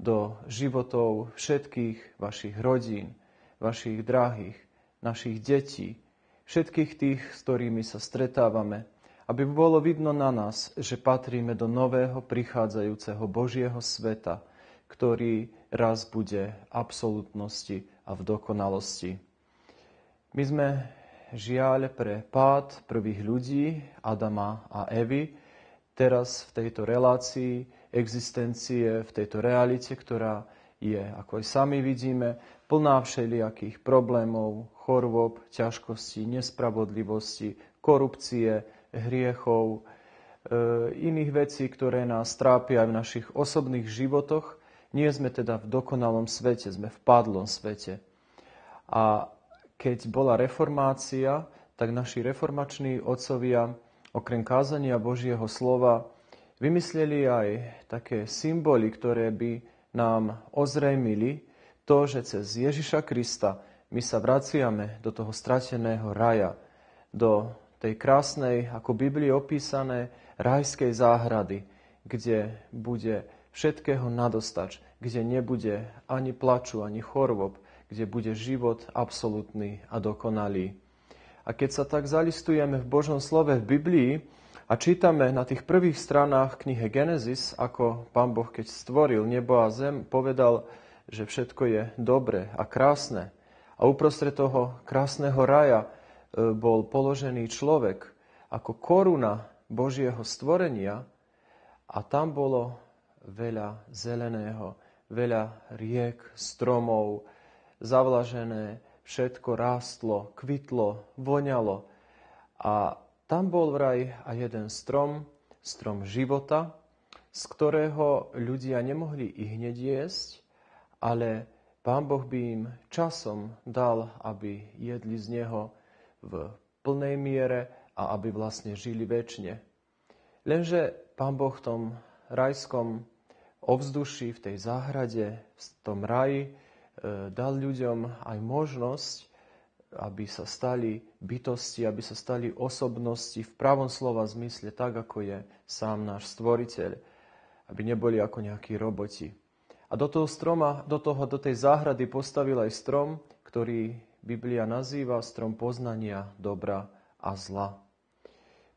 do životov všetkých vašich rodín, vašich drahých, našich detí, všetkých tých, s ktorými sa stretávame, aby bolo vidno na nás, že patríme do nového prichádzajúceho Božieho sveta, ktorý raz bude absolútnosti a v dokonalosti. My sme žiaľ pre pád prvých ľudí, Adama a Evy, teraz v tejto relácii existencie, v tejto realite, ktorá je, ako aj sami vidíme, plná všelijakých problémov, chorôb, ťažkostí, nespravodlivosti, korupcie, hriechov, e, iných vecí, ktoré nás trápia aj v našich osobných životoch. Nie sme teda v dokonalom svete, sme v padlom svete. A keď bola reformácia, tak naši reformační otcovia okrem kázania Božieho slova vymysleli aj také symboly, ktoré by nám ozrejmili to, že cez Ježiša Krista my sa vraciame do toho strateného raja, do tej krásnej, ako Biblii opísané, rajskej záhrady, kde bude všetkého nadostač, kde nebude ani plaču, ani chorôb, kde bude život absolútny a dokonalý. A keď sa tak zalistujeme v Božom slove v Biblii a čítame na tých prvých stranách knihe Genesis, ako Pán Boh, keď stvoril nebo a zem, povedal, že všetko je dobré a krásne. A uprostred toho krásneho raja e, bol položený človek ako koruna Božieho stvorenia a tam bolo veľa zeleného, veľa riek, stromov, zavlažené, všetko rástlo, kvitlo, voňalo. A tam bol vraj aj jeden strom, strom života, z ktorého ľudia nemohli i hneď jesť, ale Pán Boh by im časom dal, aby jedli z neho v plnej miere a aby vlastne žili väčšine. Lenže Pán Boh v tom rajskom ovzduší, v tej záhrade, v tom raji, E, dal ľuďom aj možnosť, aby sa stali bytosti, aby sa stali osobnosti v pravom slova zmysle, tak ako je sám náš stvoriteľ, aby neboli ako nejakí roboti. A do toho stroma, do, toho, do tej záhrady postavil aj strom, ktorý Biblia nazýva strom poznania dobra a zla.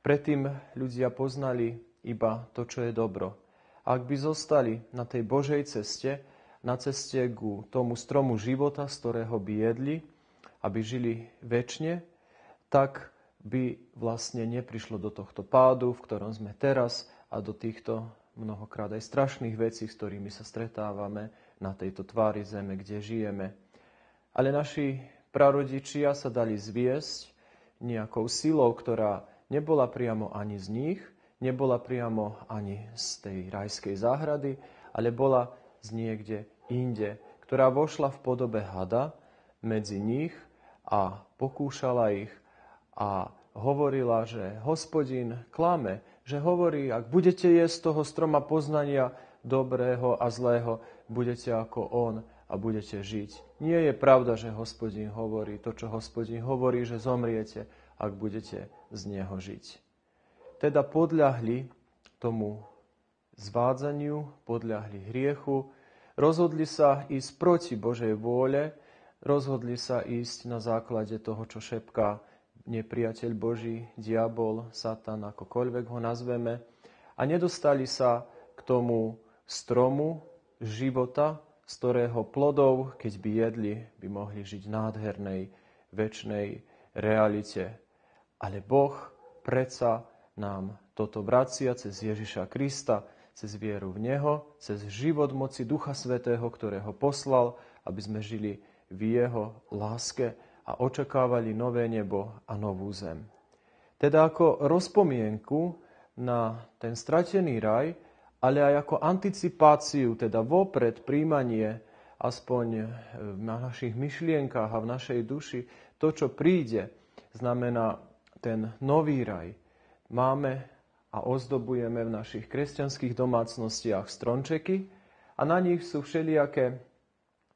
Predtým ľudia poznali iba to, čo je dobro. A ak by zostali na tej Božej ceste, na ceste ku tomu stromu života, z ktorého by jedli, aby žili väčšine, tak by vlastne neprišlo do tohto pádu, v ktorom sme teraz a do týchto mnohokrát aj strašných vecí, s ktorými sa stretávame na tejto tvári zeme, kde žijeme. Ale naši prarodičia sa dali zviesť nejakou silou, ktorá nebola priamo ani z nich, nebola priamo ani z tej rajskej záhrady, ale bola z niekde inde, ktorá vošla v podobe hada medzi nich a pokúšala ich a hovorila, že hospodin klame, že hovorí, ak budete jesť toho stroma poznania dobrého a zlého, budete ako on a budete žiť. Nie je pravda, že hospodin hovorí to, čo hospodin hovorí, že zomriete, ak budete z neho žiť. Teda podľahli tomu zvádzaniu, podľahli hriechu, rozhodli sa ísť proti Božej vôle, rozhodli sa ísť na základe toho, čo šepká nepriateľ Boží, diabol, satan, akokoľvek ho nazveme, a nedostali sa k tomu stromu života, z ktorého plodov, keď by jedli, by mohli žiť v nádhernej, väčšnej realite. Ale Boh predsa nám toto vracia cez Ježiša Krista, cez vieru v Neho, cez život moci Ducha Svetého, ktorého poslal, aby sme žili v Jeho láske a očakávali nové nebo a novú zem. Teda ako rozpomienku na ten stratený raj, ale aj ako anticipáciu, teda vopred príjmanie aspoň v našich myšlienkách a v našej duši, to, čo príde, znamená ten nový raj. Máme a ozdobujeme v našich kresťanských domácnostiach strončeky a na nich sú všelijaké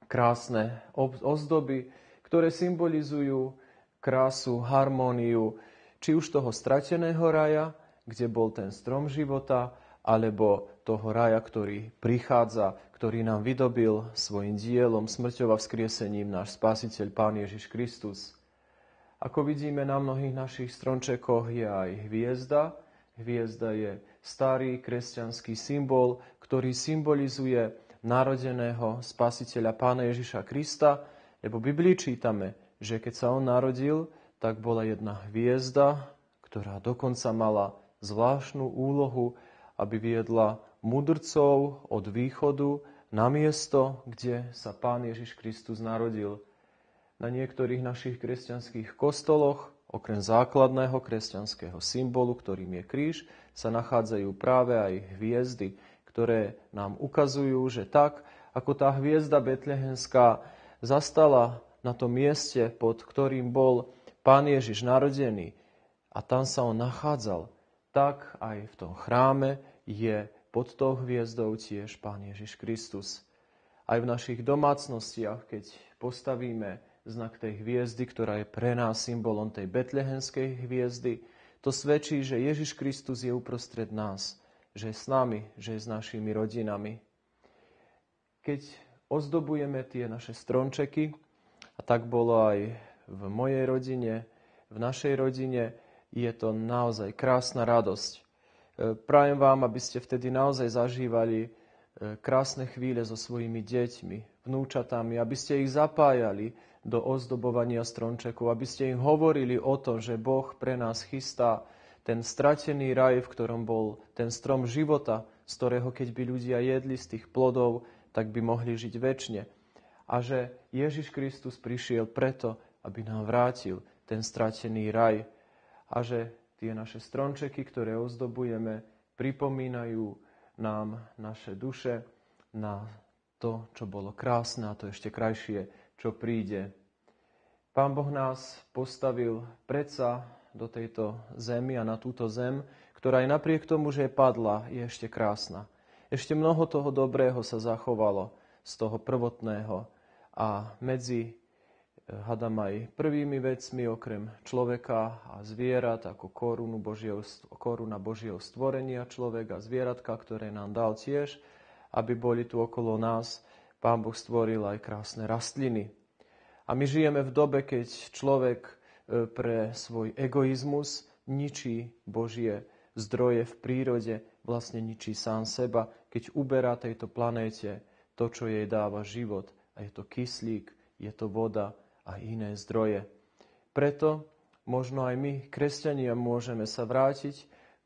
krásne ozdoby, ktoré symbolizujú krásu, harmóniu, či už toho strateného raja, kde bol ten strom života, alebo toho raja, ktorý prichádza, ktorý nám vydobil svojim dielom, smrťou a vzkriesením náš Spasiteľ Pán Ježiš Kristus. Ako vidíme na mnohých našich strončekoch je aj hviezda. Hviezda je starý kresťanský symbol, ktorý symbolizuje narodeného Spasiteľa Pána Ježiša Krista, lebo v Biblii čítame, že keď sa on narodil, tak bola jedna hviezda, ktorá dokonca mala zvláštnu úlohu, aby viedla mudrcov od východu na miesto, kde sa Pán Ježiš Kristus narodil. Na niektorých našich kresťanských kostoloch, okrem základného kresťanského symbolu, ktorým je kríž, sa nachádzajú práve aj hviezdy, ktoré nám ukazujú, že tak, ako tá hviezda betlehenská zastala na tom mieste, pod ktorým bol Pán Ježiš narodený a tam sa on nachádzal, tak aj v tom chráme je pod tou hviezdou tiež Pán Ježiš Kristus. Aj v našich domácnostiach, keď postavíme znak tej hviezdy, ktorá je pre nás symbolom tej betlehenskej hviezdy, to svedčí, že Ježiš Kristus je uprostred nás, že je s nami, že je s našimi rodinami. Keď ozdobujeme tie naše strončeky, a tak bolo aj v mojej rodine, v našej rodine, je to naozaj krásna radosť. E, prajem vám, aby ste vtedy naozaj zažívali e, krásne chvíle so svojimi deťmi, vnúčatami, aby ste ich zapájali do ozdobovania stromčekov, aby ste im hovorili o tom, že Boh pre nás chystá ten stratený raj, v ktorom bol ten strom života, z ktorého keď by ľudia jedli z tých plodov, tak by mohli žiť väčšine. A že Ježiš Kristus prišiel preto, aby nám vrátil ten stratený raj, a že tie naše strončeky, ktoré ozdobujeme, pripomínajú nám naše duše na to, čo bolo krásne a to ešte krajšie, čo príde. Pán Boh nás postavil predsa do tejto zemi a na túto zem, ktorá aj napriek tomu, že je padla, je ešte krásna. Ešte mnoho toho dobrého sa zachovalo z toho prvotného a medzi hadam aj prvými vecmi, okrem človeka a zvierat, ako korunu Božieho, koruna Božieho stvorenia človek a zvieratka, ktoré nám dal tiež, aby boli tu okolo nás. Pán Boh stvoril aj krásne rastliny. A my žijeme v dobe, keď človek pre svoj egoizmus ničí Božie zdroje v prírode, vlastne ničí sám seba, keď uberá tejto planéte to, čo jej dáva život. A je to kyslík, je to voda, a iné zdroje. Preto možno aj my, kresťania, môžeme sa vrátiť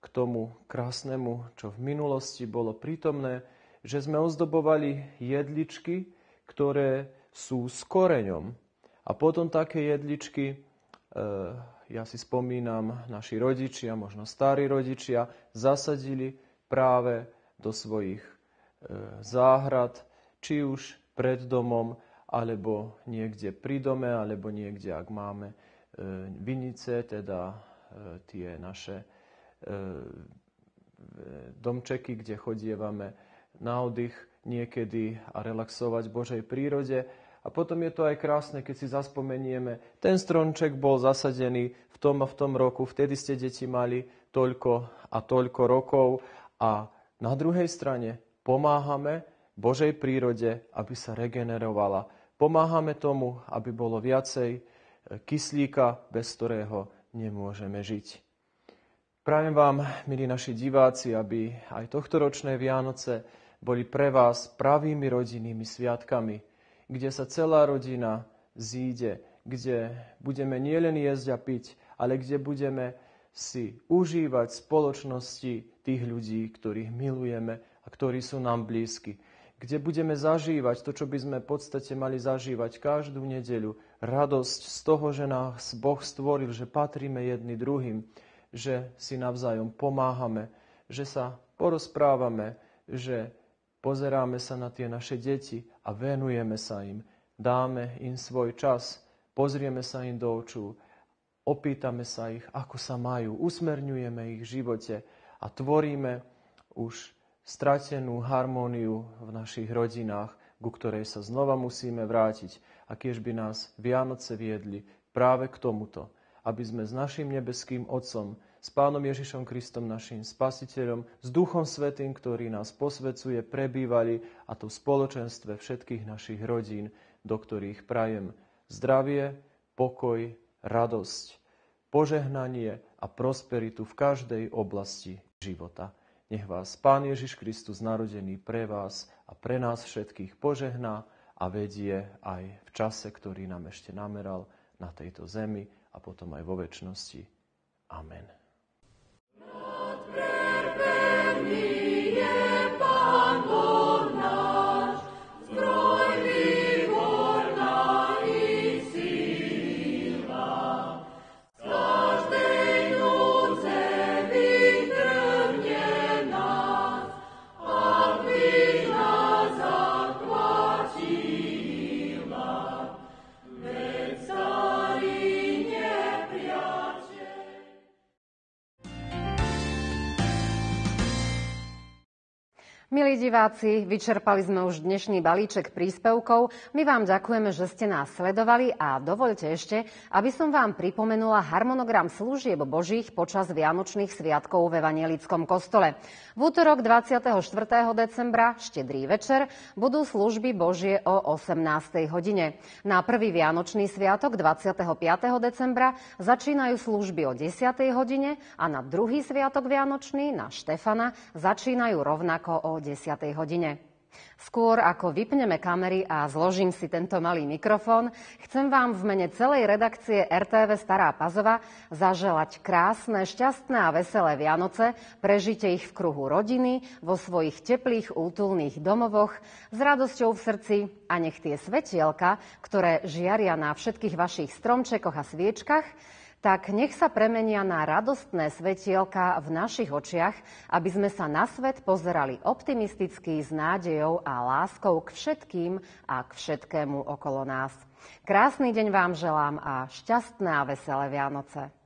k tomu krásnemu, čo v minulosti bolo prítomné, že sme ozdobovali jedličky, ktoré sú s koreňom. A potom také jedličky, e, ja si spomínam, naši rodičia, možno starí rodičia, zasadili práve do svojich e, záhrad, či už pred domom, alebo niekde pri dome, alebo niekde, ak máme e, vinice, teda tie naše domčeky, kde chodievame na oddych niekedy a relaxovať v Božej prírode. A potom je to aj krásne, keď si zaspomenieme, ten stromček bol zasadený v tom a v tom roku, vtedy ste deti mali toľko a toľko rokov a na druhej strane pomáhame Božej prírode, aby sa regenerovala. Pomáhame tomu, aby bolo viacej e, kyslíka, bez ktorého nemôžeme žiť. Prajem vám, milí naši diváci, aby aj tohtoročné Vianoce boli pre vás pravými rodinnými sviatkami, kde sa celá rodina zíde, kde budeme nielen jesť a piť, ale kde budeme si užívať spoločnosti tých ľudí, ktorých milujeme a ktorí sú nám blízki kde budeme zažívať to, čo by sme v podstate mali zažívať každú nedeľu. Radosť z toho, že nás Boh stvoril, že patríme jedni druhým, že si navzájom pomáhame, že sa porozprávame, že pozeráme sa na tie naše deti a venujeme sa im. Dáme im svoj čas, pozrieme sa im do očú, opýtame sa ich, ako sa majú, usmerňujeme ich v živote a tvoríme už stratenú harmóniu v našich rodinách, ku ktorej sa znova musíme vrátiť a kiež by nás Vianoce viedli práve k tomuto, aby sme s našim nebeským Otcom, s Pánom Ježišom Kristom, našim Spasiteľom, s Duchom Svetým, ktorý nás posvecuje, prebývali a to v spoločenstve všetkých našich rodín, do ktorých prajem zdravie, pokoj, radosť, požehnanie a prosperitu v každej oblasti života. Nech vás Pán Ježiš Kristus narodený pre vás a pre nás všetkých požehná a vedie aj v čase, ktorý nám ešte nameral na tejto zemi a potom aj vo väčšnosti. Amen. Milí diváci, vyčerpali sme už dnešný balíček príspevkov. My vám ďakujeme, že ste nás sledovali a dovolte ešte, aby som vám pripomenula harmonogram služieb Božích počas Vianočných sviatkov v Evanielickom kostole. V útorok 24. decembra, štedrý večer, budú služby Božie o 18. hodine. Na prvý Vianočný sviatok 25. decembra začínajú služby o 10. hodine a na druhý sviatok Vianočný, na Štefana, začínajú rovnako o 10. hodine. Skôr ako vypneme kamery a zložím si tento malý mikrofón, chcem vám v mene celej redakcie RTV Stará Pazova zaželať krásne, šťastné a veselé Vianoce, prežite ich v kruhu rodiny, vo svojich teplých útulných domovoch, s radosťou v srdci a nech tie svetielka, ktoré žiaria na všetkých vašich stromčekoch a sviečkach, tak nech sa premenia na radostné svetielka v našich očiach, aby sme sa na svet pozerali optimisticky s nádejou a láskou k všetkým a k všetkému okolo nás. Krásny deň vám želám a šťastné a veselé Vianoce.